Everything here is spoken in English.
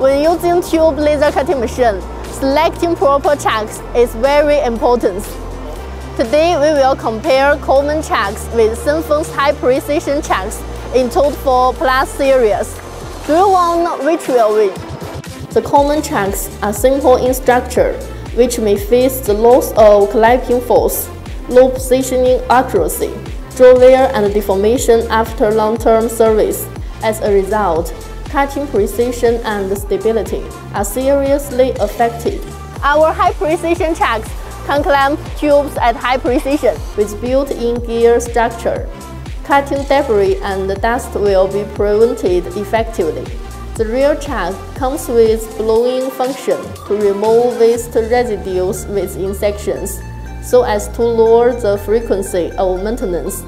When using tube laser cutting machine, selecting proper chucks is very important. Today we will compare common chucks with Senfeng's high precision chucks in Tote 4 Plus series. Do you want which will win? The common chucks are simple in structure, which may face the loss of clamping force, low positioning accuracy, jaw wear and deformation after long-term service. As a result, cutting precision and stability are seriously affected. Our high-precision chucks can clamp tubes at high precision with built-in gear structure cutting debris and dust will be prevented effectively. The rear chuck comes with blowing function to remove waste residues within sections, so as to lower the frequency of maintenance